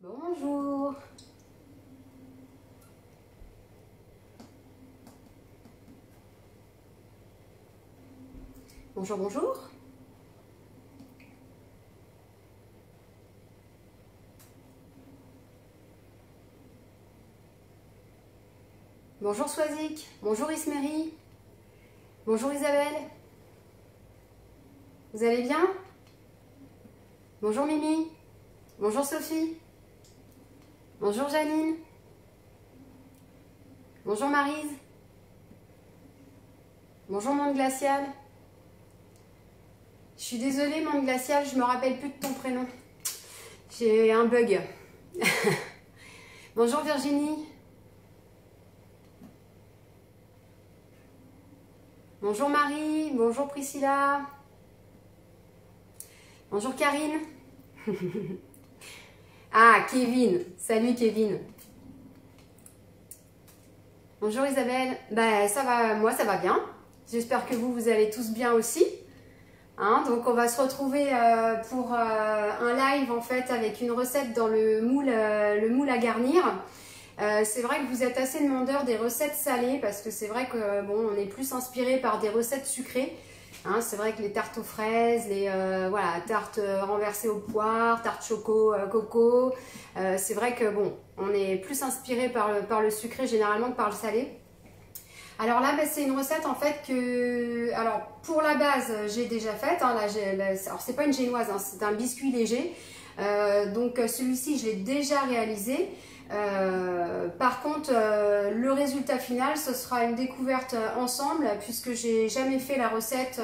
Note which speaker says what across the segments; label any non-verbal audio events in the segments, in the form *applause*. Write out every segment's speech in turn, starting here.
Speaker 1: Bonjour. Bonjour, bonjour. Bonjour Swazik, bonjour Ismeri, bonjour Isabelle. Vous allez bien? Bonjour Mimi, bonjour Sophie, bonjour Janine, bonjour Marise, bonjour Monde Glacial. Je suis désolée Monde Glacial, je me rappelle plus de ton prénom. J'ai un bug. *laughs* bonjour Virginie. Bonjour Marie, bonjour Priscilla. Bonjour Karine. *laughs* ah, Kevin. Salut Kevin. Bonjour Isabelle. Ben, ça va, moi ça va bien. J'espère que vous, vous allez tous bien aussi. Hein, donc on va se retrouver euh, pour euh, un live en fait avec une recette dans le moule, euh, le moule à garnir. c'est vrai que vous êtes assez demandeur des recettes salées parce que c'est vrai que on est plus inspiré par des recettes sucrées. Hein, c'est vrai que les tartes aux fraises, les euh, tartes euh, renversées aux poires, tartes choco, euh, coco, c'est vrai que bon, on est plus inspiré par le, sucré généralement que par le salé. Alors là, ben, c'est une recette en fait que, alors pour la base, j'ai déjà faite. Hein, là, alors c'est pas une génoise, hein, c'est un biscuit léger. donc celui-ci, je l'ai déjà réalisé. Euh, par contre, euh, le résultat final, ce sera une découverte euh, ensemble puisque j'ai jamais fait la recette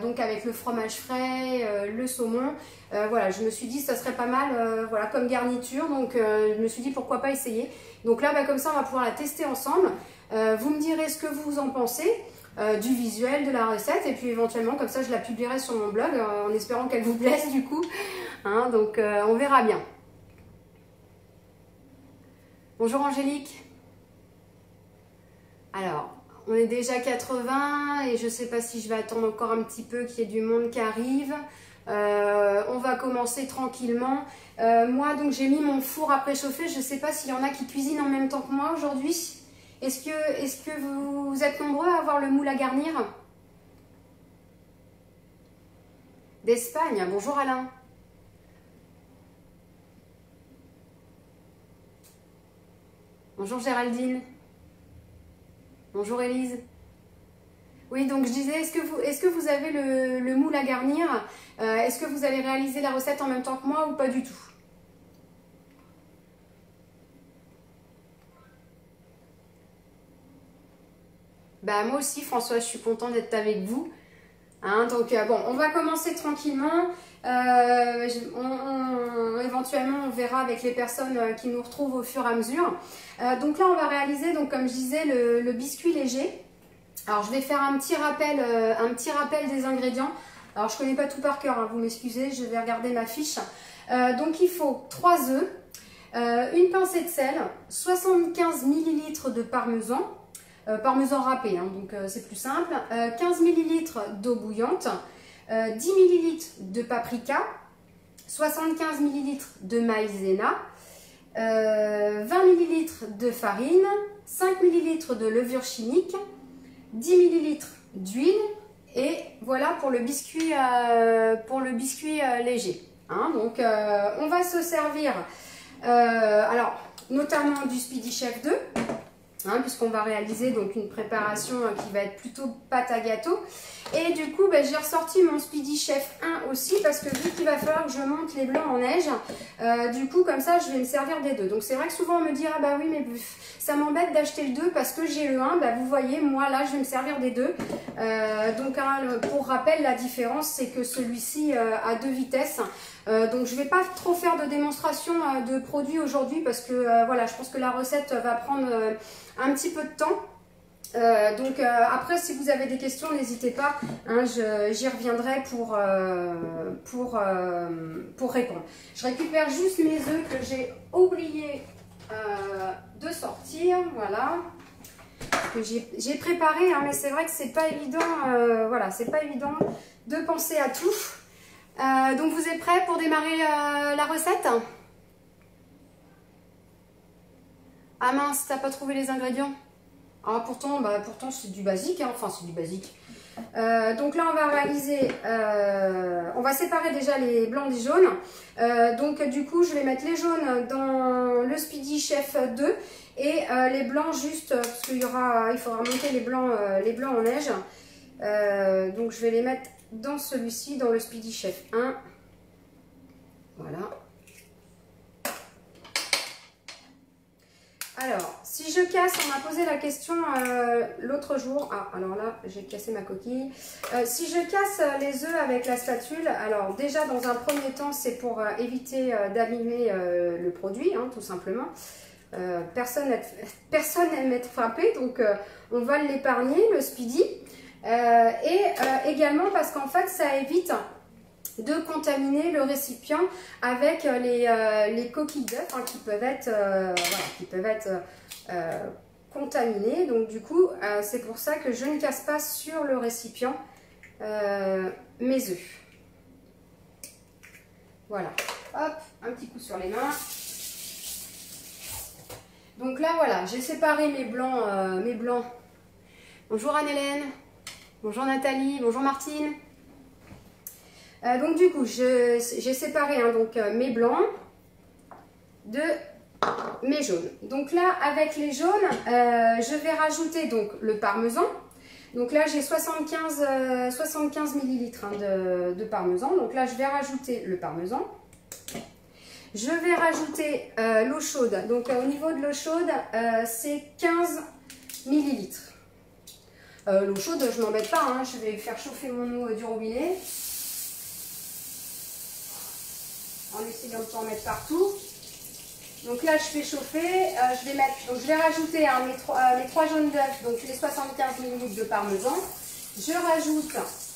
Speaker 1: donc avec le fromage frais, le saumon. voilà, je me suis dit ça serait pas mal voilà, comme garniture, donc je me suis dit pourquoi pas essayer. Donc là, bah, comme ça, on va pouvoir la tester ensemble. vous me direz ce que vous en pensez. du visuel de la recette et puis éventuellement comme ça je la publierai sur mon blog en espérant qu'elle vous plaise du coup hein, donc on verra bien Bonjour Angélique. Alors, on est déjà 80 et je ne sais pas si je vais attendre encore un petit peu qu'il y ait du monde qui arrive. Euh, on va commencer tranquillement. Euh, moi, donc, j'ai mis mon four à préchauffer. Je ne sais pas s'il y en a qui cuisinent en même temps que moi aujourd'hui. Est-ce que, que vous, êtes nombreux à avoir le moule à garnir? D'Espagne. Bonjour Alain. Bonjour Géraldine. Bonjour Élise. Oui, donc je disais, est-ce que, vous, avez le, moule à garnir? Euh, Est-ce que vous allez réaliser la recette en même temps que moi ou pas du tout? Bah moi aussi François, je suis contente d'être avec vous. Hein, donc euh, bon, on va commencer tranquillement. Euh, éventuellement, on verra avec les personnes euh, qui nous retrouvent au fur et à mesure. donc là, on va réaliser, donc comme je disais, le, biscuit léger. Alors, je vais faire un petit rappel, un petit rappel des ingrédients. Alors, je ne connais pas tout par cœur, hein, vous m'excusez, je vais regarder ma fiche. donc, il faut 3 œufs, une pincée de sel, 75 ml de parmesan, parmesan râpé, hein, donc euh, c'est plus simple. 15 euh, ml d'eau bouillante, 10 ml de paprika, 75 ml de maïzena, 20 ml de farine, 5 ml de levure chimique, 10 ml d'huile et voilà pour le biscuit, pour le biscuit léger. Hein. donc on va se servir alors notamment du Speedy Chef 2 Hein, puisqu'on va réaliser donc une préparation euh, qui va être plutôt pâte à gâteau. Et du coup, ben, j'ai ressorti mon Speedy Chef 1 aussi, parce que vu qu'il va falloir que je monte les blancs en neige, euh, du coup, comme ça, je vais me servir des deux. Donc c'est vrai que souvent on me dit, ah bah oui, mais ça m'embête d'acheter le 2 parce que j'ai le 1. Bah, vous voyez, moi là, je vais me servir des deux. Euh, donc hein, pour rappel, la différence, c'est que celui-ci a deux vitesses. Donc je ne vais pas trop faire de démonstration de produits aujourd'hui parce que voilà, je pense que la recette va prendre un petit peu de temps. Euh, donc euh, après si vous avez des questions n'hésitez pas, hein, j'y reviendrai pour, euh, pour, pour répondre. Je récupère juste mes œufs que j'ai oublié de sortir, voilà. Que j'ai préparé, hein, mais c'est vrai que c'est pas évident, voilà, c'est pas évident de penser à tout. Donc vous êtes prêts pour démarrer la recette? Ah mince, t'as pas trouvé les ingrédients Ah pourtant, bah, pourtant c'est du basique, hein. enfin c'est du basique. Euh, donc là, on va réaliser, euh, on va séparer déjà les blancs des jaunes. Euh, donc du coup, je vais mettre les jaunes dans le Speedy Chef 2 et les blancs juste, parce qu'il il faudra monter les blancs en neige. donc je vais les mettre dans celui-ci, dans le Speedy Chef 1. Voilà. Alors, si je casse, on m'a posé la question euh, l'autre jour. Ah, alors là, j'ai cassé ma coquille. Euh, si je casse euh, les œufs avec la spatule, alors déjà, dans un premier temps, c'est pour éviter d'abîmer le produit, hein, tout simplement. personne n'aime *laughs* être frappé, donc on va l'épargner, le speedy. Et également parce qu'en fait, ça évite de contaminer le récipient avec euh, euh, les, coquilles d'œufs hein, qui peuvent être, euh, qui peuvent être contaminées. Donc du coup, c'est pour ça que je ne casse pas sur le récipient mes œufs. Voilà. Hop, un petit coup sur les mains. Donc là, voilà, j'ai séparé mes blancs, mes blancs. Bonjour Anne-Hélène. Bonjour Nathalie. Bonjour Martine. Euh, donc du coup, j'ai séparé hein, donc, euh, mes blancs de mes jaunes. Donc là, avec les jaunes, euh, je vais rajouter donc le parmesan. Donc là, j'ai 75, 75 millilitres hein, de, parmesan. Donc là, je vais rajouter le parmesan. Je vais rajouter l'eau chaude. Donc au niveau de l'eau chaude, c'est 15 millilitres. l'eau chaude, je m'embête pas. Hein. je vais faire chauffer mon eau du robinet. en essayant de en mettre partout. Donc là, je fais chauffer. Euh, je, vais mettre, donc je vais rajouter hein, mes, trois, euh, jaunes d'œufs, donc les 75 ml de parmesan. Je rajoute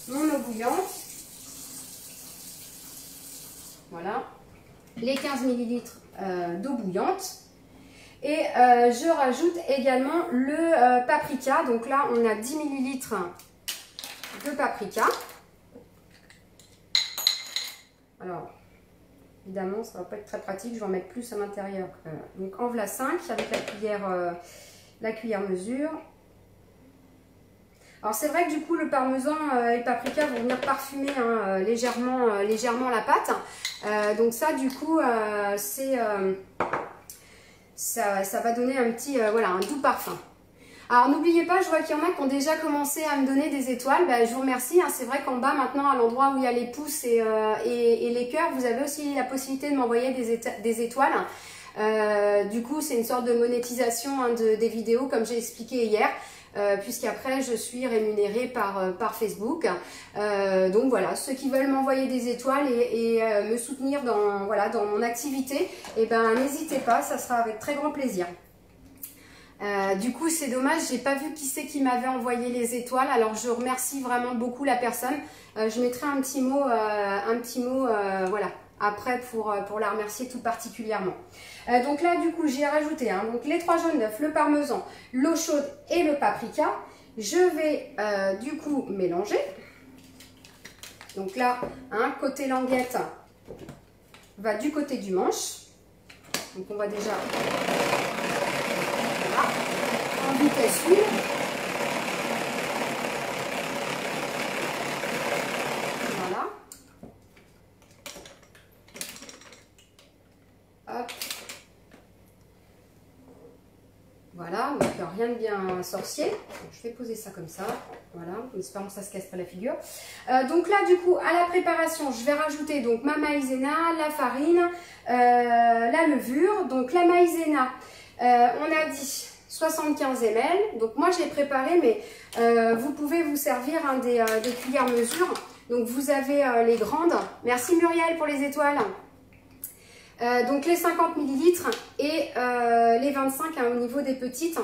Speaker 1: mon eau bouillante. Voilà. Les 15 ml euh, d'eau bouillante. Et je rajoute également le paprika. Donc là, on a 10 ml de paprika. Alors, Évidemment, ça ne va pas être très pratique, je vais en mettre plus à l'intérieur. Euh, donc en voilà 5 avec la cuillère, euh, la cuillère mesure. Alors c'est vrai que du coup le parmesan euh, et le paprika vont venir parfumer hein, légèrement, légèrement la pâte. donc ça du coup c'est ça, va donner un petit voilà un doux parfum. Alors n'oubliez pas, je vois qu'il y en a qui ont déjà commencé à me donner des étoiles. Ben, je vous remercie. Hein. C'est vrai qu'en bas maintenant, à l'endroit où il y a les pouces et, euh, les cœurs, vous avez aussi la possibilité de m'envoyer des, étoiles. Euh, du coup, c'est une sorte de monétisation hein, des vidéos comme j'ai expliqué hier. Euh, puisqu'après je suis rémunérée par, Facebook. donc voilà, ceux qui veulent m'envoyer des étoiles et, me soutenir dans, mon activité, eh ben, n'hésitez pas, ça sera avec très grand plaisir. Euh, du coup, c'est dommage, j'ai pas vu qui c'est qui m'avait envoyé les étoiles. Alors, je remercie vraiment beaucoup la personne. Euh, je mettrai un petit mot, euh, un petit mot, voilà, après pour, pour la remercier tout particulièrement. Euh, donc là, du coup, j'y ai rajouté hein. les trois jaunes d'œufs, le parmesan, l'eau chaude et le paprika. Je vais euh, du coup mélanger. Donc là, hein, côté languette va du côté du manche. Donc on va déjà voilà, en vitesse bien sorcier. je vais poser ça comme ça. Voilà, en espérant que ça se casse pas la figure. Euh, donc là, du coup, à la préparation, je vais rajouter donc ma maïzena, la farine, euh, la levure. Donc la maïzena, euh, on a dit 75 ml. Donc moi je l'ai préparé, mais vous pouvez vous servir des, cuillères mesure. Donc vous avez les grandes. Merci Muriel pour les étoiles. donc les 50 ml et les 25 hein, au niveau des petites.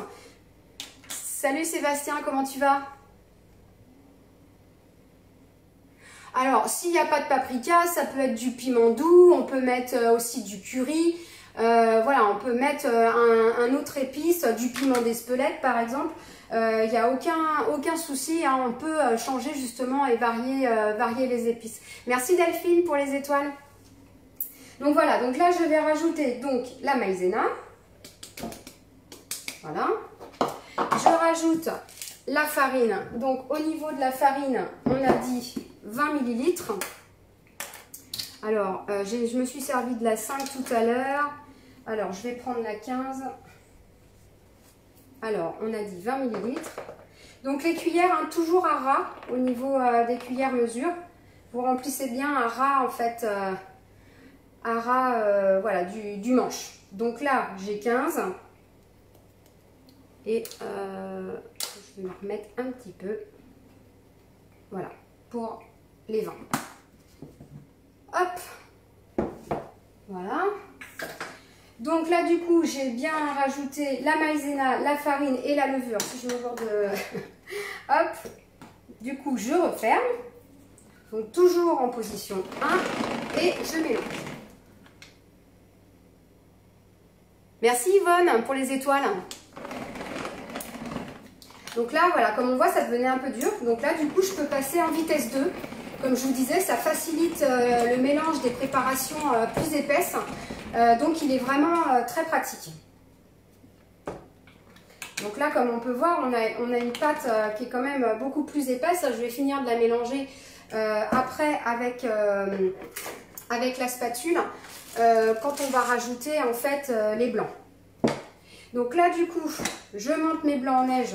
Speaker 1: Salut Sébastien, comment tu vas? Alors, s'il n'y a pas de paprika, ça peut être du piment doux, on peut mettre aussi du curry, euh, voilà, on peut mettre euh, un, autre épice, du piment d'Espelette par exemple. Il euh, n'y a aucun, souci, hein. on peut changer justement et varier, varier les épices. Merci Delphine pour les étoiles. Donc voilà, donc là je vais rajouter donc la maïzena. Voilà. Je rajoute la farine. Donc au niveau de la farine, on a dit 20 millilitres. Alors, euh, je me suis servi de la 5 tout à l'heure. Alors, je vais prendre la 15. Alors, on a dit 20 millilitres. Donc, les cuillères, hein, toujours à ras au niveau euh, des cuillères mesure. Vous remplissez bien à ras, en fait, euh, à ras, voilà, du, manche. Donc là, j'ai 15. Et je vais me remettre un petit peu. Voilà, pour les 20. Hop Voilà. Donc là, du coup, j'ai bien rajouté la maïzena, la farine et la levure. Si je me de... *laughs* Hop Du coup, je referme. Donc toujours en position 1 et je mélange. Merci Yvonne pour les étoiles. Donc là, voilà, comme on voit, ça devenait un peu dur. Donc là, du coup, je peux passer en vitesse 2. Comme je vous disais, ça facilite euh, le mélange des préparations euh, plus épaisses. Euh, donc, il est vraiment très pratique. Donc là, comme on peut voir, on a, une pâte qui est quand même beaucoup plus épaisse. Je vais finir de la mélanger après avec, avec la spatule quand on va rajouter en fait les blancs. Donc là, du coup, je monte mes blancs en neige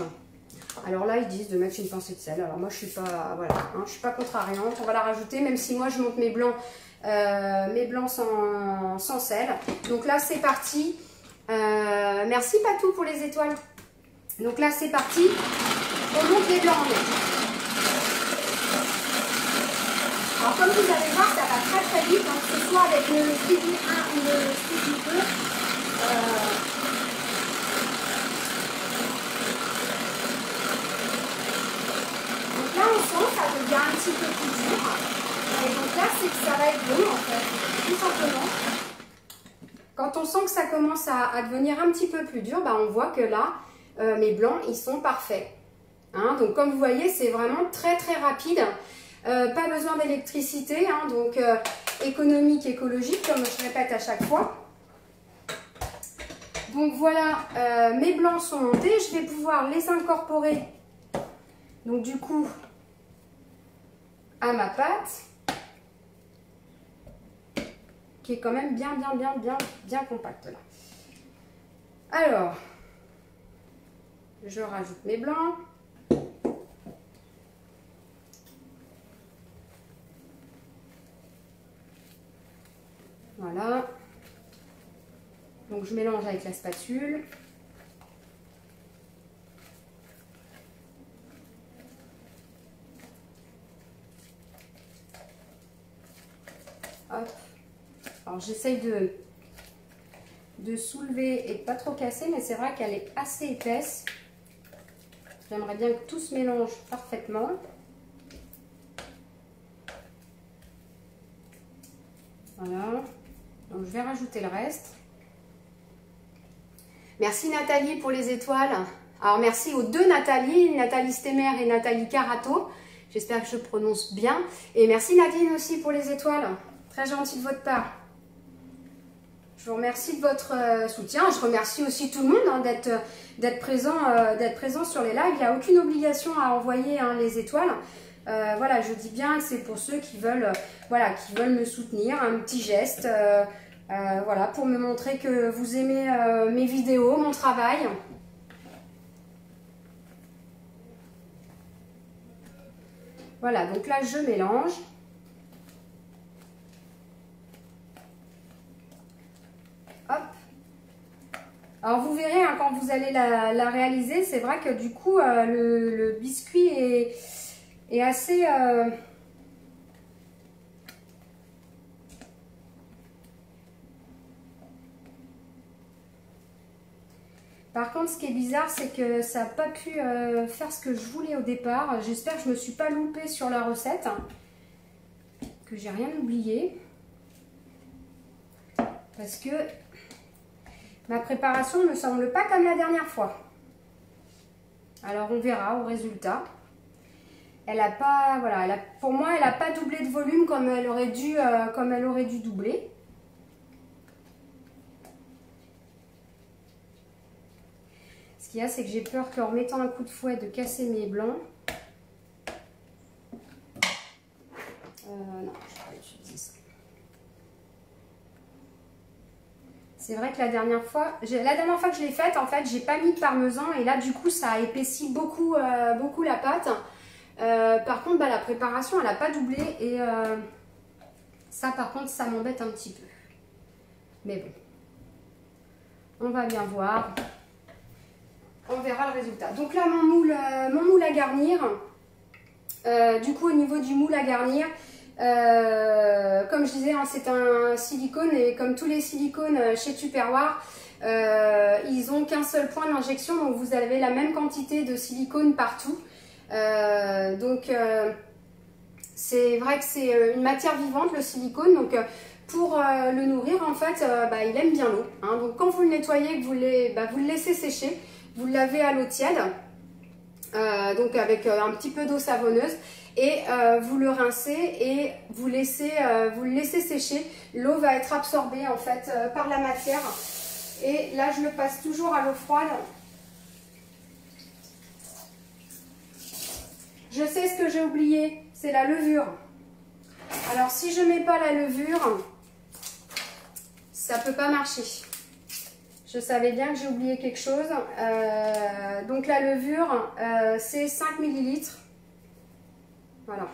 Speaker 1: alors là, ils disent de mettre une pincée de sel. Alors moi, je suis pas, voilà, hein, je suis pas contrariante. On va la rajouter, même si moi, je monte mes blancs, euh, mes blancs sans, sel. Donc là, c'est parti. Euh, merci Patou pour les étoiles. Donc là, c'est parti. On monte les blancs. Alors comme vous allez voir, ça va très très vite, hein, que ce soit avec le Speedy 1 ou le Speedy 2. Euh, ça devient un petit peu plus dur. Et donc là, c'est que ça va être bon en fait, tout simplement. Quand on sent que ça commence à, devenir un petit peu plus dur, bah, on voit que là, euh, mes blancs, ils sont parfaits. Hein, donc comme vous voyez, c'est vraiment très très rapide. Euh, pas besoin d'électricité, hein, donc euh, économique, écologique, comme je répète à chaque fois. Donc voilà, mes blancs sont montés, je vais pouvoir les incorporer. Donc du coup, à ma pâte qui est quand même bien, bien, bien, bien, bien compacte là. Alors, je rajoute mes blancs. Voilà. Donc je mélange avec la spatule. Alors j'essaye de, soulever et pas trop casser, mais c'est vrai qu'elle est assez épaisse. J'aimerais bien que tout se mélange parfaitement. Voilà. Donc je vais rajouter le reste. Merci Nathalie pour les étoiles. Alors merci aux deux Nathalie, Nathalie Stemmer et Nathalie Carato. J'espère que je prononce bien. Et merci Nadine aussi pour les étoiles. Très gentil de votre part. Je vous remercie de votre euh, soutien. Je remercie aussi tout le monde hein, euh, d'être présent, euh, présent sur les lives. Il n'y a aucune obligation à envoyer hein, les étoiles. voilà, je dis bien que c'est pour ceux qui veulent, voilà, qui veulent me soutenir, un petit geste, voilà, pour me montrer que vous aimez mes vidéos, mon travail. Voilà, donc là je mélange. Alors vous verrez hein, quand vous allez la, réaliser, c'est vrai que du coup euh, le, biscuit est, assez... Euh, Par contre, ce qui est bizarre, c'est que ça n'a pas pu euh, faire ce que je voulais au départ. J'espère que je ne me suis pas loupée sur la recette, que j'ai rien oublié. Parce que Ma préparation ne semble pas comme la dernière fois. Alors on verra au résultat. Elle a pas, voilà, pour moi, elle n'a pas doublé de volume comme elle aurait dû, euh, comme elle aurait dû doubler. Ce qu'il y a, c'est que j'ai peur qu'en mettant un coup de fouet, de casser mes blancs. Euh, je vais utiliser ça. C'est vrai que la dernière fois, la dernière fois que je l'ai faite, en fait, j'ai pas mis de parmesan et là, du coup, ça a épaissi beaucoup, euh, beaucoup la pâte. Euh, par contre, bah, la préparation, elle n'a pas doublé et ça, par contre, ça m'embête un petit peu. Mais bon, on va bien voir. On verra le résultat. Donc là, mon moule, euh, mon moule à garnir. Euh, du coup, au niveau du moule à garnir, euh, comme je disais, hein, c'est un silicone et comme tous les silicones chez Tupperware, ils ont qu'un seul point d'injection, donc vous avez la même quantité de silicone partout. donc c'est vrai que c'est une matière vivante le silicone, donc pour le nourrir en fait, bah, il aime bien l'eau. Hein. donc quand vous le nettoyez, vous, bah, vous le laissez sécher, vous lavez à l'eau tiède, euh, donc avec euh, un petit peu d'eau savonneuse, et euh, vous le rincez et vous, laissez, vous le laissez sécher. L'eau va être absorbée en fait par la matière. Et là, je le passe toujours à l'eau froide. Je sais ce que j'ai oublié, c'est la levure. Alors, si je ne mets pas la levure, ça ne peut pas marcher. Je savais bien que j'ai oublié quelque chose. Euh, donc la levure, euh, c'est 5 millilitres. Voilà.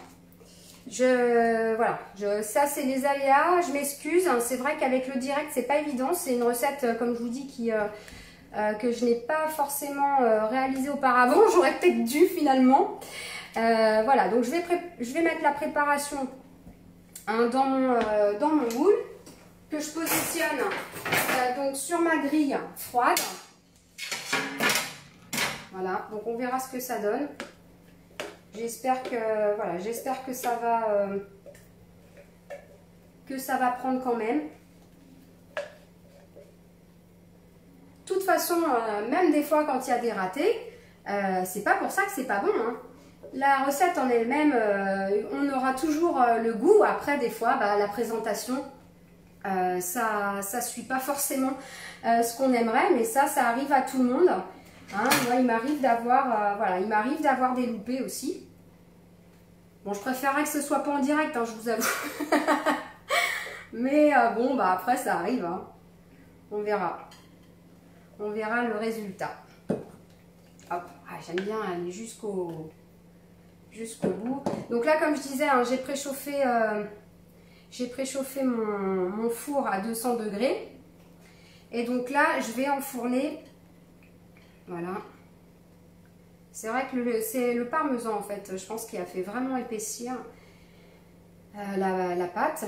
Speaker 1: Je, voilà, ça c'est les aléas, je m'excuse, c'est vrai qu'avec le direct c'est pas évident, c'est une recette euh, comme je vous dis qui, que je n'ai pas forcément réalisée auparavant, *laughs* j'aurais peut-être dû finalement. voilà, donc je vais, mettre la préparation hein, dans, mon, dans moule que je positionne euh, sur ma grille froide. Voilà, donc on verra ce que ça donne. J'espère euh, que ça va prendre quand même. De toute façon, euh, même des fois quand il y a des ratés, c'est pas pour ça que c'est pas bon. Hein. La recette en elle-même, on aura toujours le goût. Après, des fois, bah, la présentation, euh, ça ne suit pas forcément euh, ce qu'on aimerait, mais ça, ça arrive à tout le monde. Hein. moi, il m'arrive d'avoir euh, voilà, il m'arrive d'avoir des loupés aussi. Bon, je préférerais que ce soit pas en direct, hein, je vous avoue. *laughs* mais bon, bah après, ça arrive. Hein. On verra. On verra le résultat. Hop, ah, j'aime bien aller jusqu'au jusqu'au bout. Donc là, comme je disais, j'ai préchauffé j'ai préchauffé mon, four à 200 degrés. Et donc là, je vais enfourner. Voilà. C'est vrai que c'est le parmesan en fait, je pense qu'il a fait vraiment épaissir euh, la, pâte.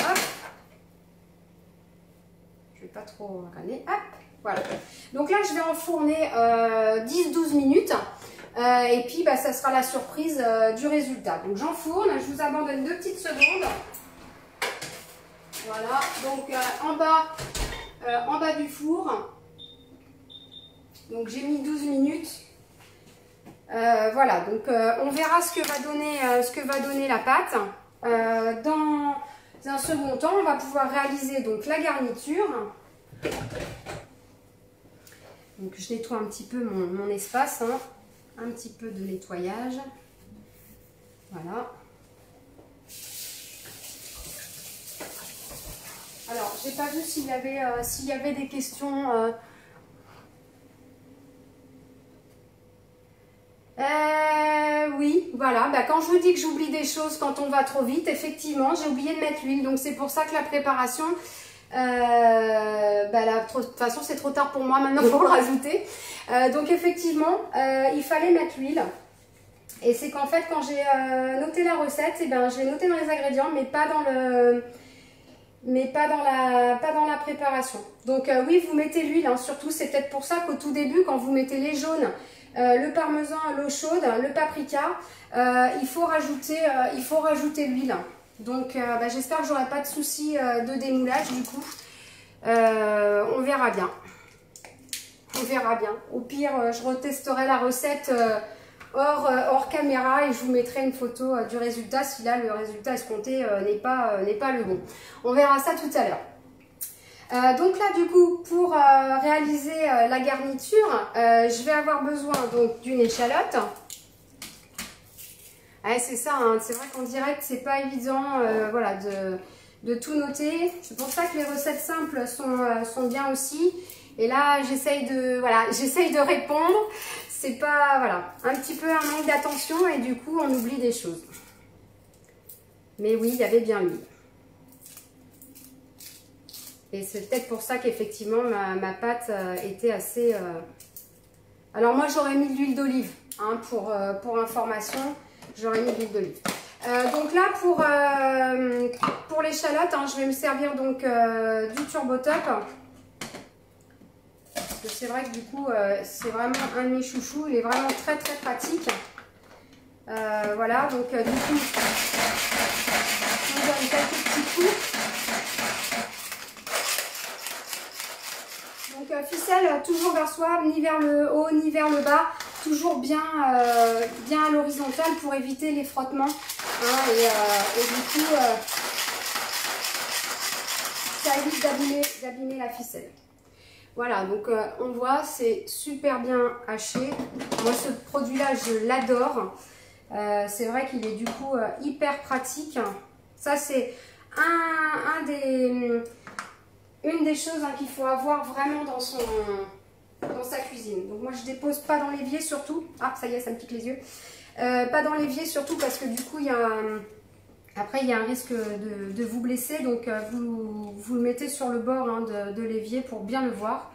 Speaker 1: Hop. Je vais pas trop regarder. Hop. Voilà. Donc là, je vais enfourner 10-12 euh, minutes. Euh, et puis, bah, ça sera la surprise euh, du résultat. Donc, j'enfourne. Je vous abandonne deux petites secondes. Voilà. Donc, en, bas, en bas du four. Donc, j'ai mis 12 minutes. voilà. Donc, on verra ce que va donner, ce que va donner la pâte. dans un second temps, on va pouvoir réaliser donc la garniture. Donc, je nettoie un petit peu mon, espace. Hein un petit peu de nettoyage. Voilà. Alors, j'ai pas vu s'il y avait euh, y avait des questions. Euh. Euh, oui, voilà. Bah, quand je vous dis que j'oublie des choses quand on va trop vite, effectivement, j'ai oublié de mettre l'huile. Donc, c'est pour ça que la préparation, euh, bah de toute façon, c'est trop tard pour moi maintenant pour le rajouter. Euh, donc effectivement, il fallait mettre l'huile. Et c'est qu'en fait, quand j'ai noté la recette, et eh ben, je l'ai noté dans les ingrédients, mais pas dans le, mais pas dans la préparation. Donc oui, vous mettez l'huile, hein, surtout. C'est peut-être pour ça qu'au tout début, quand vous mettez les jaunes, le parmesan, l'eau chaude, le paprika, il faut rajouter, il faut rajouter l'huile. Donc euh, bah, j'espère que j'aurai pas de soucis euh, de démoulage du coup. Euh, on verra bien. On verra bien. Au pire, je retesterai la recette hors, caméra et je vous mettrai une photo du résultat si là le résultat escompté n'est pas le bon. On verra ça tout à l'heure. Donc là, du coup, pour réaliser la garniture, je vais avoir besoin d'une échalote. c'est ça, hein. c'est vrai qu'en direct, c'est pas évident voilà, de, tout noter. C'est pour ça que les recettes simples sont, sont bien aussi. Et là, j'essaye de, voilà, *laughs* de répondre. C'est pas, voilà, un petit peu un manque d'attention et du coup, on oublie des choses. Mais oui, il y avait bien l'huile. Et c'est peut-être pour ça qu'effectivement, ma, pâte euh, était assez... Euh, alors moi, j'aurais mis de l'huile d'olive, hein, pour, euh, pour information. J'aurais mis de l'huile d'olive. donc là, pour, pour l'échalote, hein, je vais me servir donc du Turbo Top c'est vrai que du coup, euh, c'est vraiment un de mes chouchous. Il est vraiment très très pratique. Euh, voilà, donc euh, du coup, on donne quelques petits coups. Ficelle toujours vers soi, ni vers le haut, ni vers le bas. Toujours bien, bien à l'horizontale pour éviter les frottements. Hein, et, du coup, ça évite d'abîmer la ficelle. Voilà, donc euh, on voit, c'est super bien haché. Moi, ce produit-là, je l'adore. Euh, c'est vrai qu'il est du coup euh, hyper pratique. Ça, c'est un, des, une des choses hein, qu'il faut avoir vraiment dans, son, dans sa cuisine. Donc moi, je dépose pas dans l'évier surtout. Ah, ça y est, ça me pique les yeux. pas dans l'évier surtout parce que du coup, il y a... Après, il y a un risque de, vous blesser, donc euh, vous, vous, le mettez sur le bord hein, de, l'évier pour bien le voir.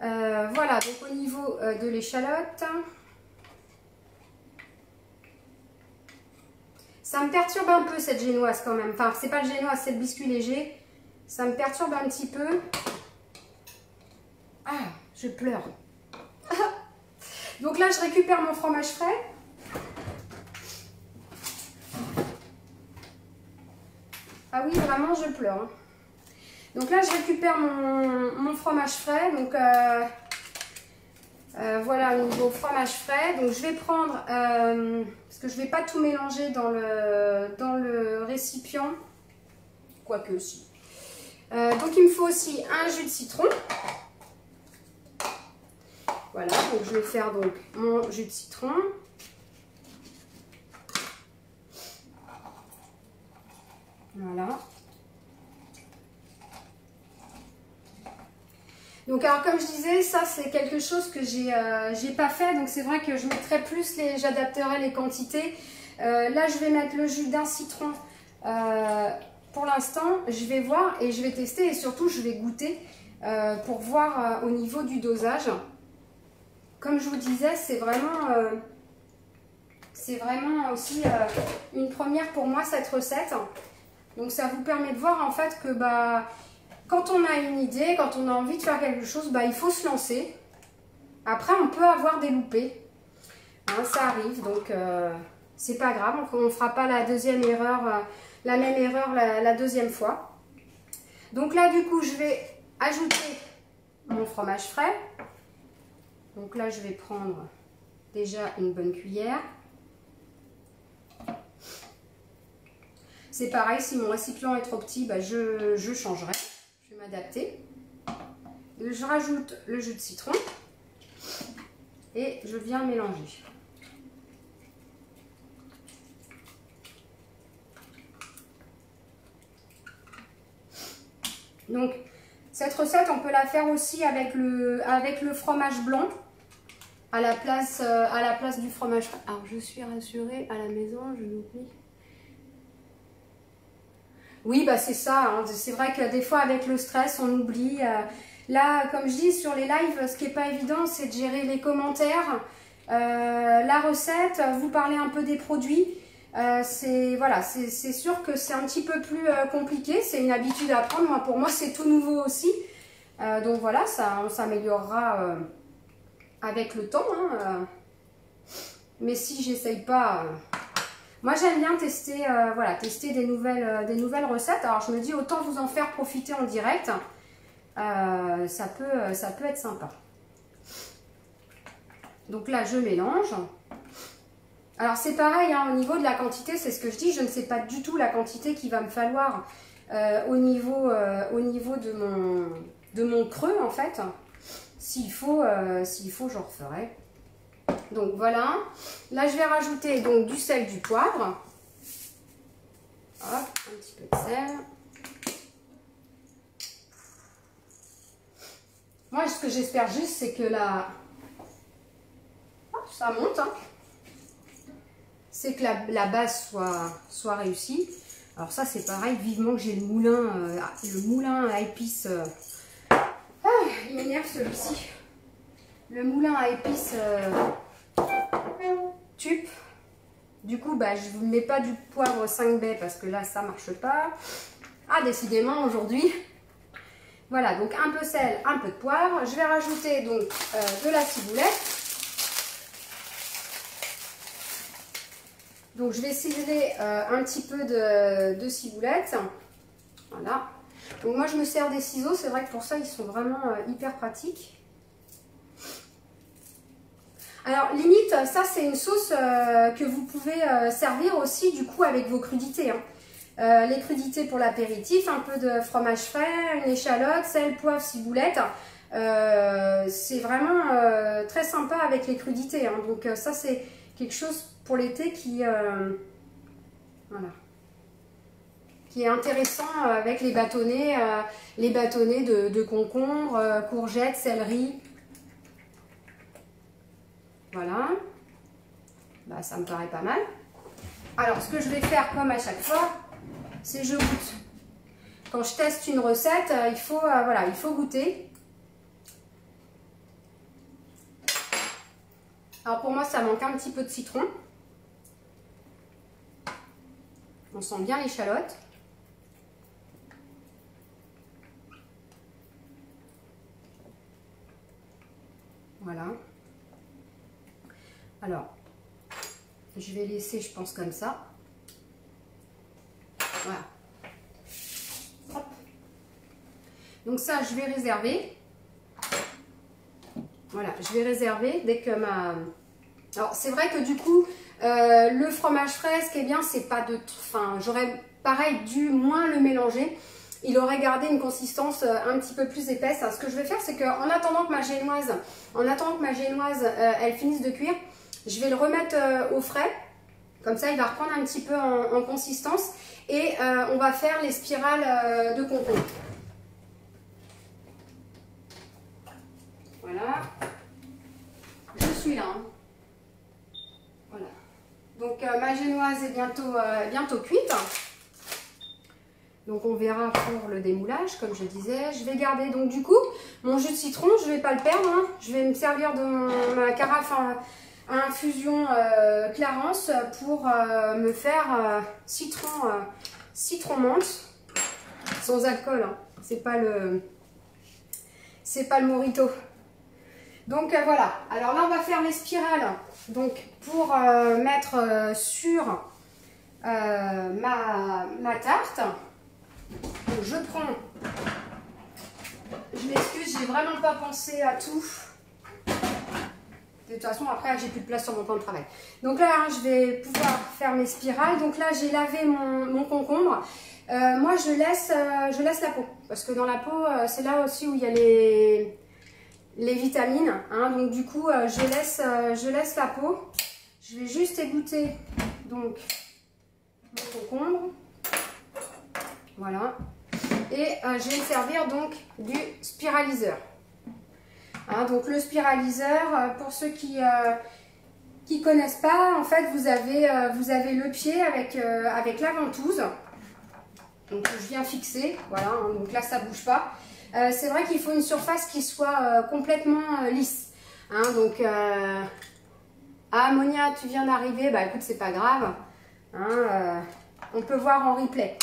Speaker 1: Euh, voilà, donc au niveau euh, de l'échalote, ça me perturbe un peu cette génoise quand même. Enfin, c'est pas le génoise, c'est le biscuit léger. Ça me perturbe un petit peu. Ah, je pleure. *laughs* donc là, je récupère mon fromage frais. Ah oui, vraiment, je pleure. Donc là, je récupère mon, fromage frais. Donc euh, euh, voilà, au niveau fromage frais. Donc je vais prendre, euh, parce que je ne vais pas tout mélanger dans le, dans le récipient. Quoique si. Donc il me faut aussi un jus de citron. Voilà, donc je vais faire donc mon jus de citron. Voilà. Donc alors comme je disais, ça c'est quelque chose que j'ai euh, pas fait. Donc c'est vrai que je mettrai plus, les, j'adapterai les quantités. Euh, là je vais mettre le jus d'un citron euh, pour l'instant. Je vais voir et je vais tester et surtout je vais goûter pour voir au niveau du dosage. Comme je vous disais, c'est vraiment, c'est vraiment aussi une première pour moi cette recette. Donc ça vous permet de voir en fait que bah, quand on a une idée, quand on a envie de faire quelque chose, bah, il faut se lancer. Après, on peut avoir des loupés. Hein, ça arrive, donc euh, c'est pas grave. On ne fera pas la deuxième erreur, euh, la même erreur la, deuxième fois. Donc là, du coup, je vais ajouter mon fromage frais. Donc là, je vais prendre déjà une bonne cuillère. C'est pareil, si mon récipient est trop petit, bah, je, changerai. Je vais m'adapter. Je rajoute le jus de citron et je viens mélanger. Donc, cette recette, on peut la faire aussi avec le, fromage blanc à la place, euh, à la place du fromage. Alors, je suis rassurée, à la maison, je n'oublie oui, bah c'est ça. Hein. C'est vrai que des fois, avec le stress, on oublie. Euh, là, comme je dis, sur les lives, ce qui n'est pas évident, c'est de gérer les commentaires, euh, la recette, vous parler un peu des produits. Euh, c'est voilà, c'est sûr que c'est un petit peu plus compliqué. C'est une habitude à prendre. Pour moi, c'est tout nouveau aussi. donc voilà, ça, on s'améliorera avec le temps. Hein, mais si j'essaye pas moi, j'aime bien tester, euh, voilà, tester des nouvelles, euh, recettes. Alors, je me dis, autant vous en faire profiter en direct. Euh, ça, peut, ça peut être sympa. Donc là, je mélange. Alors, c'est pareil, hein, au niveau de la quantité, c'est ce que je dis. Je ne sais pas du tout la quantité qu'il va me falloir au, niveau, au niveau de mon, de mon creux en fait. S'il faut, s'il faut, j'en referai. Donc voilà. Là, je vais rajouter donc du sel, du poivre. Hop, un petit peu de sel. Moi, ce que j'espère juste, c'est que la... ça monte. Hein. C'est que la, base soit, soit réussie. Alors ça, c'est pareil. Vivement que j'ai le moulin, euh, moulin à épices. Euh. Ah, il m'énerve celui-ci. Le moulin à épices euh, tube. Du coup, bah, je ne mets pas du poivre 5 baies parce que là, ça marche pas. Ah, décidément, aujourd'hui. Voilà, donc un peu sel, un peu de poivre. Je vais rajouter donc euh, de la ciboulette. Donc, je vais ciseler euh, un petit peu de, ciboulette. Voilà. Donc, moi, je me sers des ciseaux. C'est vrai que pour ça, ils sont vraiment euh, hyper pratiques. Alors limite, ça c'est une sauce euh, que vous pouvez servir aussi du coup avec vos crudités. Hein. Les crudités pour l'apéritif, un peu de fromage frais, une échalote, sel, poivre, ciboulette. c'est vraiment très sympa avec les crudités. Hein. Donc ça c'est quelque chose pour l'été qui, qui est intéressant avec les bâtonnets, les bâtonnets de, de concombre, courgettes, céleri. Voilà. Bah, ça me paraît pas mal. Alors, ce que je vais faire comme à chaque fois, c'est je goûte. Quand je teste une recette, euh, euh, il faut goûter. Alors pour moi, ça manque un petit peu de citron. On sent bien l'échalote. Voilà. Alors, je vais laisser, je pense, comme ça. Voilà. Donc ça, je vais réserver. Voilà, je vais réserver dès que ma... Alors, c'est vrai que du coup, euh, le fromage frais, ce qui est bien, c'est pas de... Enfin, j'aurais, pareil, dû moins le mélanger. Il aurait gardé une consistance euh, un petit peu plus épaisse. ce que je vais faire, c'est qu'en attendant que ma génoise, en attendant que ma génoise, euh, elle finisse de cuire, je vais le remettre au frais. Comme ça, il va reprendre un petit peu en, consistance. Et on va faire les spirales de concombre. Voilà. Je suis là. Hein. Voilà. Donc ma génoise est bientôt, bientôt cuite. Donc on verra pour le démoulage, comme je disais. Je vais garder donc du coup mon jus de citron, je ne vais pas le perdre. Hein. Je vais me servir de ma carafe infusion euh, Clarence pour euh, me faire euh, citron, citron menthe sans alcool. Hein. C'est pas le c'est pas le morito. Donc voilà. Alors là on va faire les spirales. Donc pour mettre sur ma, tarte. je prends. Je m'excuse, j'ai vraiment pas pensé à tout. De toute façon, après, j'ai plus de place sur mon plan de travail. Donc là, hein, je vais pouvoir faire mes spirales. Donc là, j'ai lavé mon, concombre. Euh, moi, je laisse, euh, la peau. Parce que dans la peau, euh, c'est là aussi où il y a les, les vitamines. Hein. donc du coup, je, laisse, je laisse la peau. Je vais juste égoutter donc, mon concombre. Voilà. Et je vais me servir donc du spiraliseur. Hein, donc le spiraliseur, euh, pour ceux qui ne euh, connaissent pas, en fait vous avez, euh, vous avez le pied avec, avec la ventouse. Donc je viens fixer, voilà, hein, donc là ça bouge pas. C'est vrai qu'il faut une surface qui soit complètement lisse. Hein, donc, ah Monia, tu viens d'arriver, bah écoute, c'est pas grave. on peut voir en replay.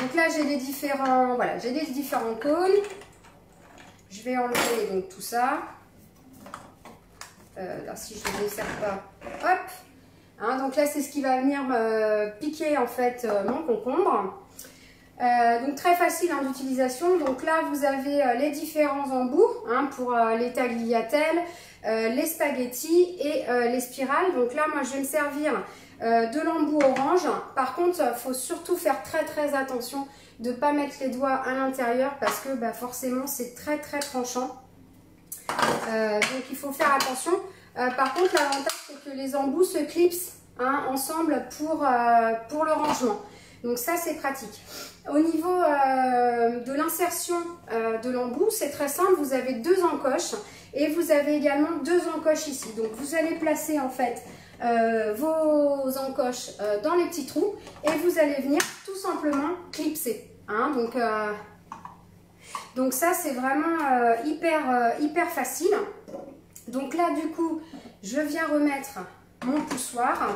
Speaker 1: Donc là, j'ai les différents, voilà, j'ai les différents cônes. Je vais enlever donc tout ça. Euh, si je ne desserre pas, hop. Hein, donc là, c'est ce qui va venir piquer en fait euh, mon concombre. Euh, donc très facile hein, d'utilisation. Donc là, vous avez les différents embouts hein, pour les tagliatelles, les spaghettis et les spirales. Donc là, moi, je vais me servir de l'embout orange. Par contre, il faut surtout faire très très attention de ne pas mettre les doigts à l'intérieur parce que bah, forcément c'est très très tranchant. donc il faut faire attention. par contre, l'avantage c'est que les embouts se clipsent hein, ensemble pour le rangement. Donc ça, c'est pratique. Au niveau euh, de l'insertion euh, de l'embout, c'est très simple. Vous avez deux encoches et vous avez également deux encoches ici. Donc vous allez placer en fait euh, vos encoches dans les petits trous et vous allez venir tout simplement clipser. Hein. donc, donc ça, c'est vraiment hyper, hyper facile. Donc là, du coup, je viens remettre mon poussoir.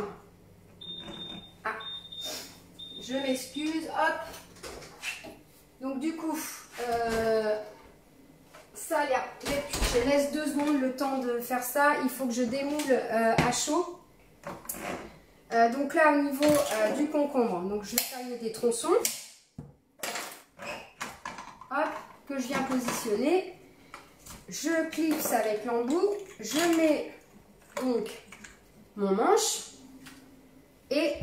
Speaker 1: Je m'excuse. Hop. Donc du coup, euh, ça, je laisse deux secondes le temps de faire ça. Il faut que je démoule euh, à chaud. Euh, donc là, au niveau du concombre, donc je vais tailler des tronçons. Hop, que je viens positionner. Je clipse avec l'embout. Je mets donc mon manche. Et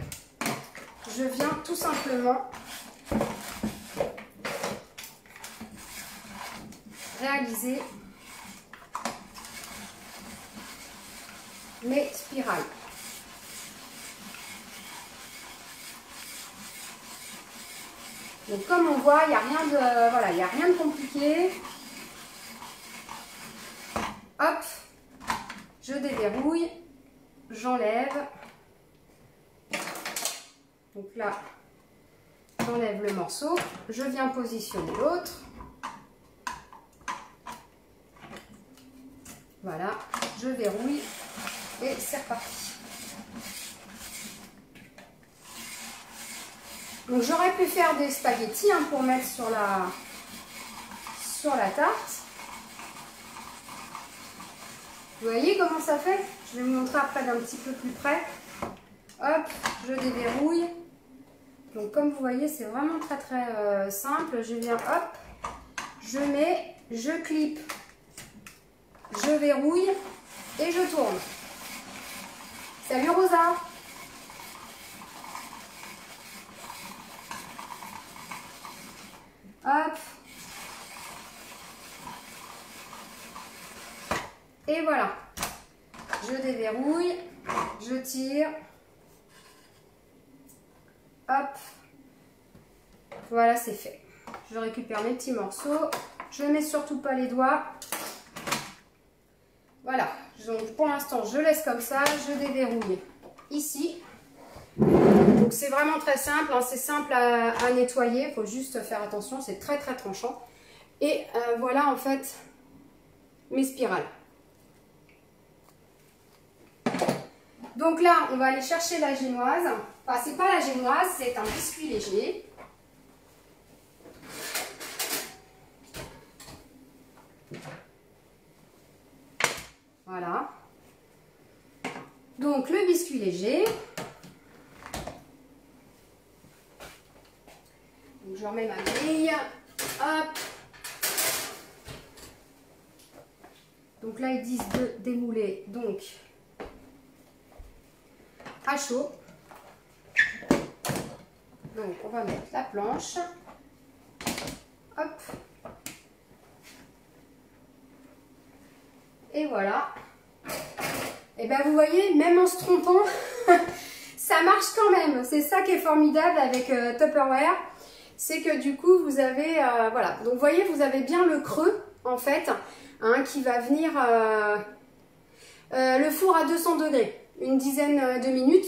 Speaker 1: je viens tout simplement réaliser mes spirales. Donc comme on voit, il n'y a rien de voilà, il a rien de compliqué. Hop, je déverrouille, j'enlève. Donc là, j'enlève le morceau, je viens positionner l'autre. Voilà, je verrouille et c'est reparti. Donc j'aurais pu faire des spaghettis hein, pour mettre sur la, sur la tarte. Vous voyez comment ça fait? Je vais vous montrer après d'un petit peu plus près. Hop, je déverrouille. Donc comme vous voyez, c'est vraiment très très euh, simple. Je viens, hop, je mets, je clip, je verrouille et je tourne. Salut Rosa Hop Et voilà. Je déverrouille, je tire, Voilà, c'est fait. Je récupère mes petits morceaux. Je ne mets surtout pas les doigts. Voilà. Donc, pour l'instant, je laisse comme ça. Je déverrouille ici. Donc, c'est vraiment très simple. Hein. C'est simple à, nettoyer. Il faut juste faire attention. C'est très, très tranchant. Et euh, voilà, en fait, mes spirales. Donc là, on va aller chercher la génoise. Enfin, c'est pas la génoise, c'est un biscuit léger. Voilà. Donc le biscuit léger. Donc je remets ma grille. Hop. Donc là, ils disent de démouler. Donc, à chaud. Donc, on va mettre la planche. Hop. Et voilà. Et bien, vous voyez, même en se trompant, *laughs* ça marche quand même. C'est ça qui est formidable avec euh, Tupperware. C'est que du coup, vous avez... Euh, voilà. Donc, vous voyez, vous avez bien le creux, en fait, hein, qui va venir... Euh, le four à 200 degrés une dizaine euh, de minutes.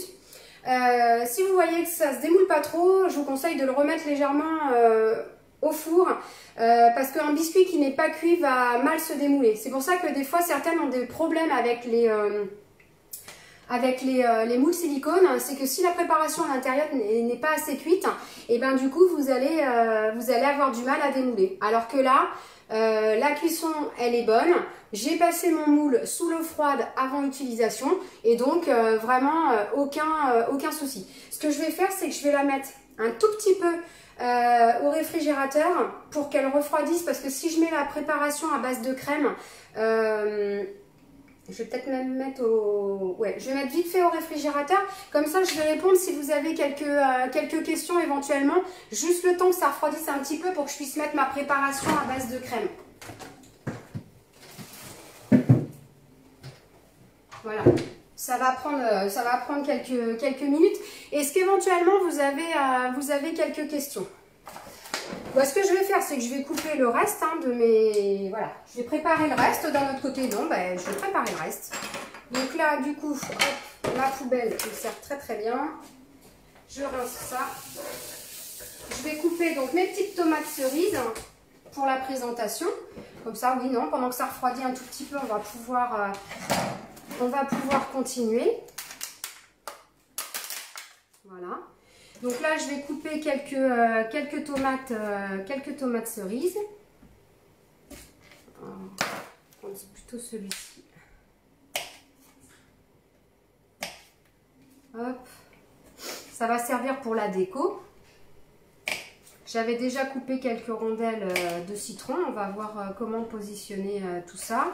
Speaker 1: Euh, si vous voyez que ça se démoule pas trop, je vous conseille de le remettre légèrement euh, au four parce qu'un biscuit qui n'est pas cuit va mal se démouler. C'est pour ça que des fois certaines ont des problèmes avec les, avec les, moules silicone. C'est que si la préparation à l'intérieur n'est pas assez cuite, et eh ben du coup vous allez, vous allez avoir du mal à démouler. Alors que là, la cuisson elle est bonne. J'ai passé mon moule sous l'eau froide avant utilisation et donc euh, vraiment euh, aucun, euh, aucun souci. Ce que je vais faire, c'est que je vais la mettre un tout petit peu au réfrigérateur pour qu'elle refroidisse parce que si je mets la préparation à base de crème, Je vais peut-être même mettre au... Ouais, je vais mettre vite fait au réfrigérateur. Comme ça, je vais répondre si vous avez quelques, euh, quelques questions éventuellement. Juste le temps que ça refroidisse un petit peu pour que je puisse mettre ma préparation à base de crème. Voilà. Ça va prendre, euh, ça va prendre quelques, quelques minutes. Est-ce qu'éventuellement, vous, euh, vous avez quelques questions? Ce que je vais faire, c'est que je vais couper le reste hein, de mes... Voilà, je vais préparer le reste. D'un autre côté, non, ben, je vais préparer le reste. Donc là, du coup, ma poubelle me sert très très bien. Je rince ça. Je vais couper donc mes petites tomates cerises pour la présentation. Comme ça, oui, non, pendant que ça refroidit un tout petit peu, on va pouvoir, euh, on va pouvoir continuer. Voilà. Donc là, je vais couper quelques, euh, euh, tomates cerises. On plutôt celui-ci. Ça va servir pour la déco. J'avais déjà coupé quelques rondelles euh, de citron. On va voir comment positionner tout ça.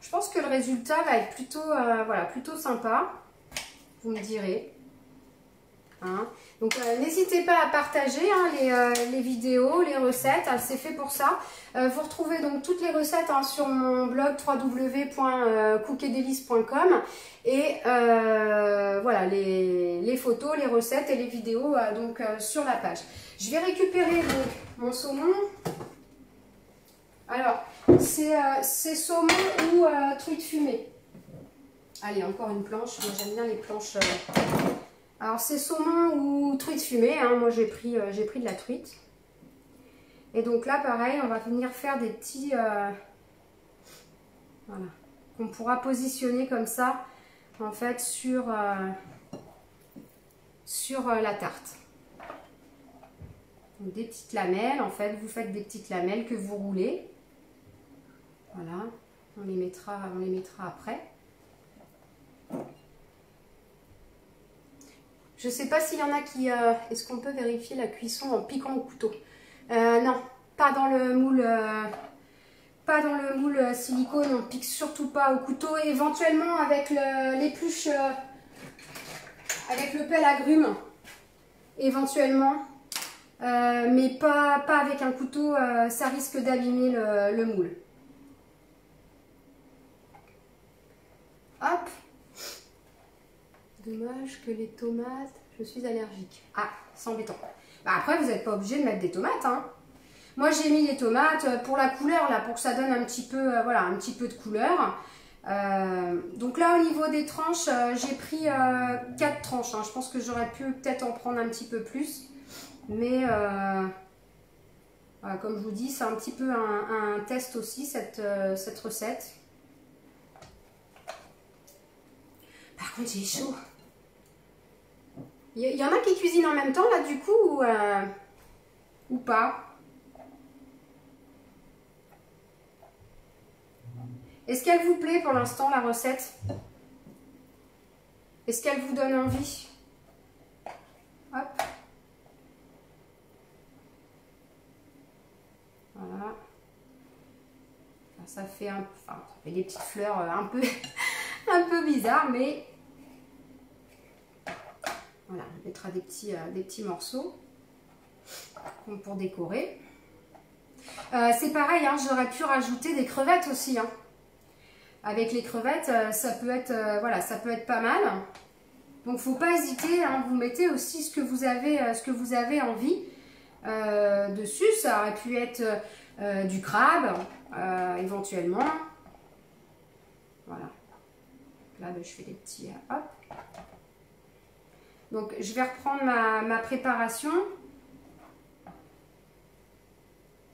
Speaker 1: Je pense que le résultat va être plutôt, voilà, plutôt sympa vous me direz. Hein. Donc euh, n'hésitez pas à partager hein, euh, les, vidéos, les recettes, hein, c'est fait pour ça. Euh, vous retrouvez donc toutes les recettes sur mon blog www.cookedelice.com et voilà les, photos, les recettes et les vidéos donc sur la page. Je vais récupérer mon saumon. Alors c'est saumon ou truite fumée? Allez, encore une planche. Moi, j'aime bien les planches. Euh. Alors, c'est saumon ou truite fumée. Hein. Moi, j'ai pris, euh, j'ai pris de la truite. Et donc là, pareil, on va venir faire des petits... Euh, voilà. Qu'on pourra positionner comme ça, en fait, sur, la tarte. Des petites lamelles, en fait. Vous faites des petites lamelles que vous roulez. Voilà. On les mettra, on les mettra après. Je ne sais pas s'il y en a qui... Euh, est-ce qu'on peut vérifier la cuisson en piquant au couteau? Euh, Non, pas dans le moule... Euh, pas dans le moule silicone, on pique surtout pas au couteau. éventuellement avec l'épluche... avec le pelle agrume. Éventuellement. mais pas, pas avec un couteau, ça risque d'abîmer le moule. Hop Dommage que les tomates, je suis allergique. Ah, c'est embêtant. Bah après, vous n'êtes pas obligé de mettre des tomates. Hein. Moi, j'ai mis les tomates euh, pour la couleur, là, pour que ça donne un petit peu, euh, voilà, un petit peu de couleur. Euh, donc là, au niveau des tranches, j'ai pris 4 tranches. Hein. Je pense que j'aurais pu peut-être en prendre un petit peu plus. Mais, comme je vous dis, c'est un petit peu un, test aussi, cette, cette recette. Par contre, j'ai chaud. Il y, en a qui cuisinent en même temps, là, du coup, ou, euh, ou pas? Est-ce qu'elle vous plaît pour l'instant, la recette? Est-ce qu'elle vous donne envie? Hop. Voilà. Ça fait, un, enfin, ça fait des petites fleurs euh, un peu, *laughs* un peu bizarres, mais voilà, on mettra des petits, euh, des petits morceaux pour décorer. Euh, c'est pareil, hein, j'aurais pu rajouter des crevettes aussi. Hein. Avec les crevettes, euh, ça peut être, voilà, ça peut être pas mal. Donc, faut pas hésiter. Hein, vous mettez aussi ce que vous avez, ce que vous avez envie dessus. Ça aurait pu être du crabe, éventuellement. Voilà. Là, ben, je fais des petits hop. Donc, je vais reprendre ma, préparation.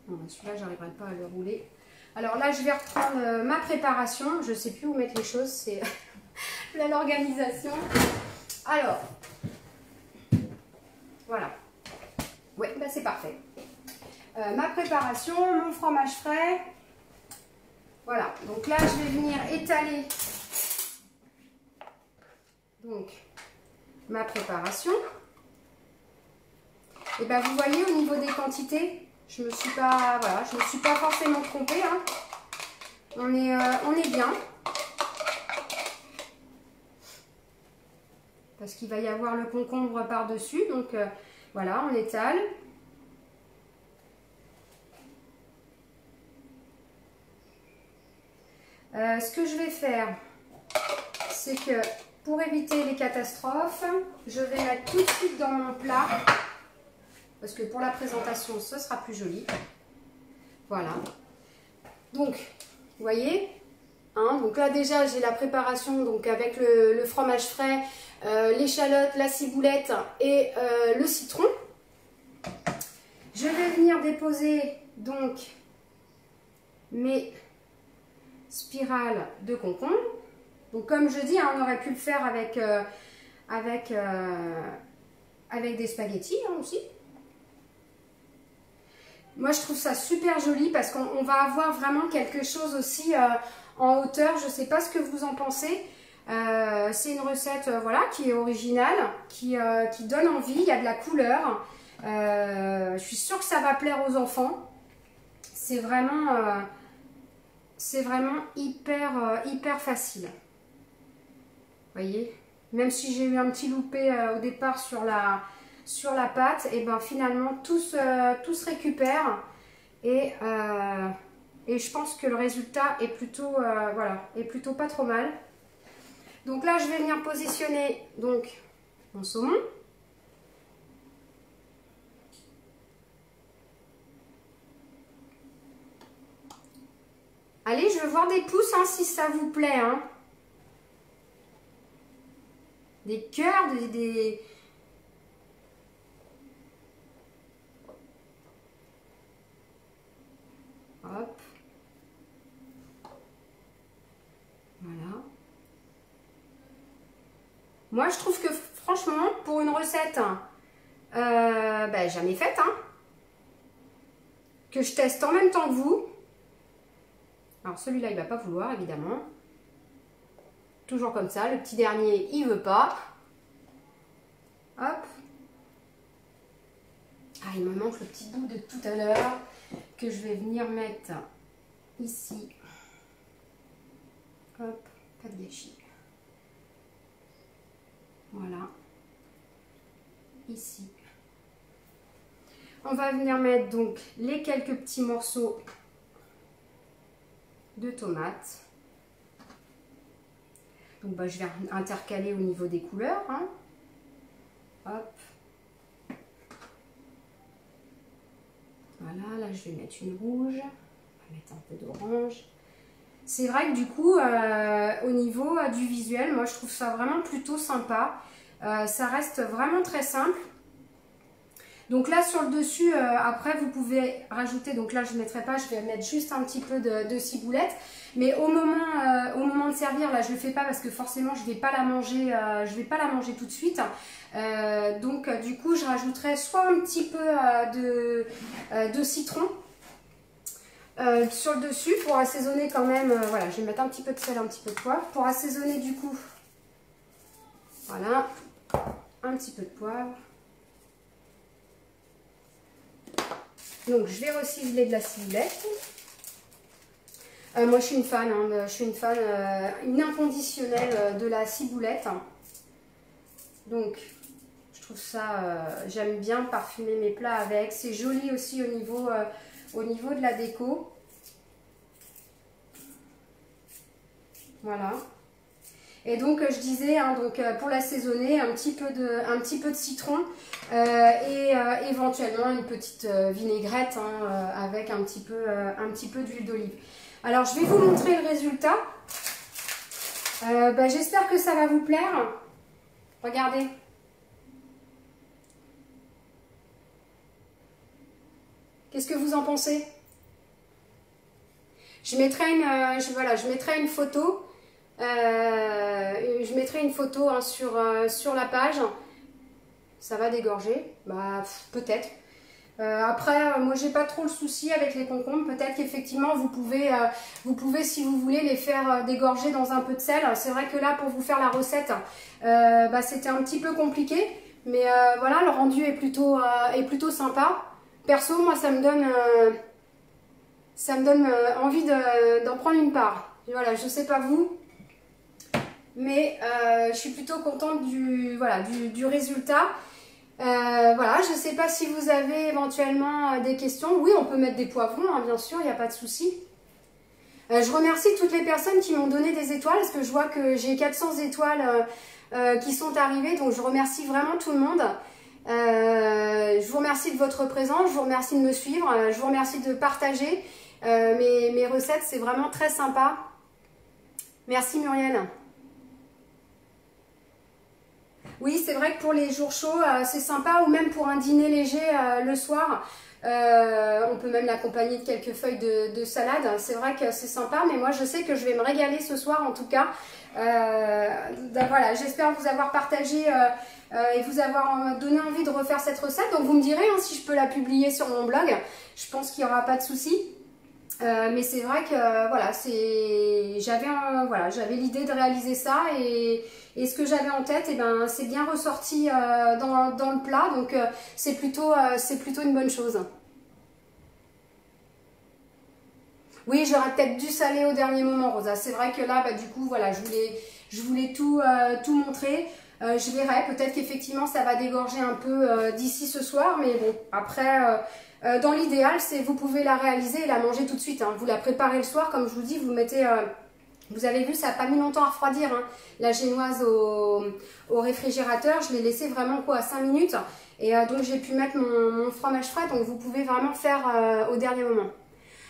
Speaker 1: Ben, celui-là, j'arriverai pas à le rouler. Alors là, je vais reprendre euh, ma préparation. Je ne sais plus où mettre les choses, c'est *laughs* l'organisation. Alors, voilà. Ouais, ben c'est parfait. Euh, ma préparation, mon fromage frais. Voilà, donc là, je vais venir étaler. Donc, ma préparation. Et bien vous voyez au niveau des quantités, je me suis pas, voilà, je me suis pas forcément trompée. Hein. on est, on est bien. Parce qu'il va y avoir le concombre par-dessus. Donc voilà, on étale. ce que je vais faire, c'est que pour éviter les catastrophes, je vais mettre tout de suite dans mon plat, parce que pour la présentation, ce sera plus joli. Voilà. Donc, vous voyez, hein, donc là déjà j'ai la préparation donc avec le, fromage frais, euh, l'échalote, la ciboulette et euh, le citron. Je vais venir déposer donc mes spirales de concombre. Donc comme je dis, hein, on aurait pu le faire avec, euh, avec, euh, avec des spaghettis hein, aussi. Moi je trouve ça super joli parce qu'on va avoir vraiment quelque chose aussi euh, en hauteur. Je ne sais pas ce que vous en pensez. C'est une recette voilà, qui est originale, qui, qui, donne envie, il y a de la couleur. je suis sûre que ça va plaire aux enfants. C'est vraiment, vraiment hyper, hyper facile voyez Même si j'ai eu un petit loupé euh, au départ sur la, sur la pâte, et ben finalement tout se, tout se récupère. Et, euh, et je pense que le résultat est plutôt, euh, voilà, est plutôt pas trop mal. Donc là, je vais venir positionner donc mon saumon. Allez, je veux voir des pouces hein, si ça vous plaît. Hein des cœurs, des, Hop. Voilà. Moi, je trouve que franchement, pour une recette, euh, ben, jamais faite, hein, que je teste en même temps que vous. Alors celui-là, il va pas vouloir, évidemment. Toujours comme ça, le petit dernier, il veut pas. Hop. Ah, il me manque le petit bout de tout à l'heure que je vais venir mettre ici. Hop, pas de gâchis. Voilà. Ici. On va venir mettre donc les quelques petits morceaux de tomates. Bah, je vais intercaler au niveau des couleurs. Hein. Voilà, là je vais mettre une rouge. On va mettre un peu d'orange. C'est vrai que du coup, euh, au niveau euh, du visuel, moi je trouve ça vraiment plutôt sympa. Euh, ça reste vraiment très simple. Donc là sur le dessus, après vous pouvez rajouter, donc là je ne mettrai pas, je vais mettre juste un petit peu de, ciboulette. Mais au moment, euh, au moment de servir, là, je ne le fais pas parce que forcément, je ne vais pas la manger, euh, vais pas la manger tout de suite. Euh, donc, du coup, je rajouterai soit un petit peu de, citron sur le dessus pour assaisonner quand même. voilà, je vais mettre un petit peu de sel, un petit peu de poivre pour assaisonner du coup. Voilà, un petit peu de poivre. Donc, je vais reciseler de la ciboulette. Euh, moi, je suis une fan. Hein, je suis une fan, euh, une inconditionnelle euh, de la ciboulette. Donc, je trouve ça, j'aime bien parfumer mes plats avec. C'est joli aussi au niveau, au niveau de la déco. Voilà. Et donc, je disais, hein, donc, pour l'assaisonner, un, petit peu de, un petit peu de citron et éventuellement une petite vinaigrette hein, avec un petit peu, peu d'huile d'olive. Alors, je vais vous montrer le résultat. Euh, bah, j'espère que ça va vous plaire. Regardez. Qu'est-ce que vous en pensez? Je mettrai une, euh, voilà, je mettrai une photo. Euh, je mettrai une photo hein, sur, sur la page. Ça va dégorger Bah, peut-être. Euh, après, euh, moi j'ai pas trop le souci avec les concombres. Peut-être qu'effectivement vous pouvez, euh, vous pouvez, si vous voulez, les faire dégorger dans un peu de sel. C'est vrai que là, pour vous faire la recette, bah, c'était un petit peu compliqué. Mais voilà, le rendu est plutôt, est plutôt sympa. Perso, moi ça me donne, ça me donne envie d'en prendre une part. Voilà, je sais pas vous, mais je suis plutôt contente du, voilà, du, résultat. voilà, je ne sais pas si vous avez éventuellement des questions. Oui, on peut mettre des poivrons, hein, bien sûr, il n'y a pas de souci. Euh, je remercie toutes les personnes qui m'ont donné des étoiles, parce que je vois que j'ai 400 étoiles euh, euh, qui sont arrivées, donc je remercie vraiment tout le monde. je vous remercie de votre présence, je vous remercie de me suivre, je vous remercie de partager mes, mes recettes, c'est vraiment très sympa. Merci Muriel. Oui, c'est vrai que pour les jours chauds, c'est sympa, ou même pour un dîner léger le soir. Euh, on peut même l'accompagner de quelques feuilles de, salade. C'est vrai que c'est sympa, mais moi je sais que je vais me régaler ce soir en tout cas. Euh, ben voilà, j'espère vous avoir partagé euh, et vous avoir donné envie de refaire cette recette. Donc vous me direz hein, si je peux la publier sur mon blog. Je pense qu'il n'y aura pas de souci. mais c'est vrai que voilà, j'avais l'idée de réaliser ça et, ce que j'avais en tête, et eh ben, c'est bien ressorti dans, dans, le plat, donc c'est plutôt, plutôt une bonne chose. Oui, j'aurais peut-être dû saler au dernier moment, Rosa. C'est vrai que là, bah, du coup, voilà, je voulais, je voulais tout, euh, tout montrer. Euh, je verrai, peut-être qu'effectivement, ça va dégorger un peu euh, d'ici ce soir. Mais bon, après, dans l'idéal, c'est vous pouvez la réaliser et la manger tout de suite. Hein. Vous la préparez le soir, comme je vous dis, vous mettez... vous avez vu, ça n'a pas mis longtemps à refroidir, hein, la génoise au, réfrigérateur. Je l'ai laissé vraiment quoi, 5 minutes. Et donc, j'ai pu mettre mon, fromage frais. Donc, vous pouvez vraiment faire au dernier moment.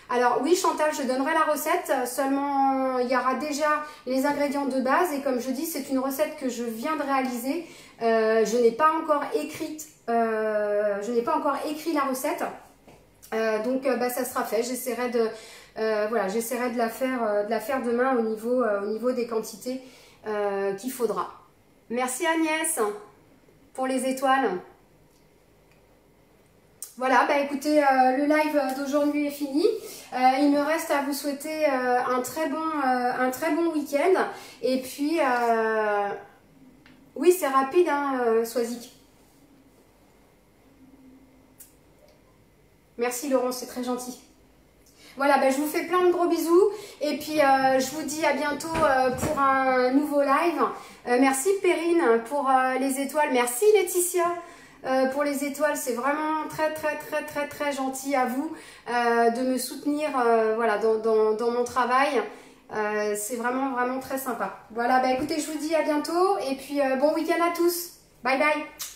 Speaker 1: Alors oui Chantal, je donnerai la recette, seulement il y aura déjà les ingrédients de base et comme je dis, c'est une recette que je viens de réaliser. Euh, je n'ai pas encore euh, pas encore écrit la recette, euh, donc bah, ça sera fait. J'essaierai de, voilà, j'essaierai de la faire, de la faire demain au niveau, au niveau des quantités qu'il faudra. Merci Agnès pour les étoiles. Voilà, bah écoutez, le live d'aujourd'hui est fini. Euh, il me reste à vous souhaiter euh, un très bon, euh, week-end. Et puis, oui, c'est rapide, hein. Merci Laurent, c'est très gentil. Voilà, bah, je vous fais plein de gros bisous. Et puis, je vous dis à bientôt pour un nouveau live. merci Perrine pour les étoiles. Merci Laetitia. Euh, pour les étoiles. C'est vraiment très très très très très gentil à vous euh, de me soutenir euh, voilà, dans, mon travail. c'est vraiment vraiment très sympa. Voilà, bah écoutez, je vous dis à bientôt et puis bon week-end à tous. Bye bye